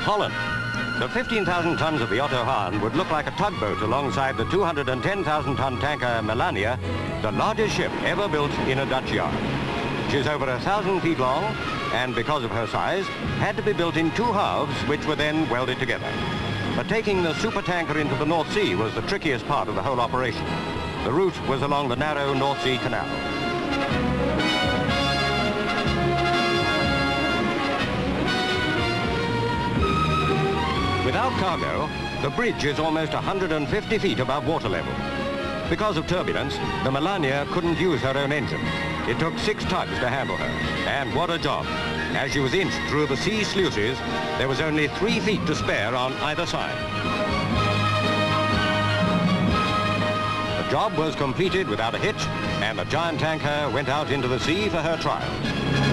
Holland. The 15,000 tons of the Otto Hahn would look like a tugboat alongside the 210,000-ton tanker Melania, the largest ship ever built in a Dutch yard. She's over a thousand feet long and because of her size, had to be built in two halves which were then welded together. But taking the supertanker into the North Sea was the trickiest part of the whole operation. The route was along the narrow North Sea Canal. Without cargo, the bridge is almost 150 feet above water level. Because of turbulence, the Melania couldn't use her own engine. It took six tugs to handle her, and what a job. As she was inched through the sea sluices, there was only three feet to spare on either side. The job was completed without a hitch, and the giant tanker went out into the sea for her trials.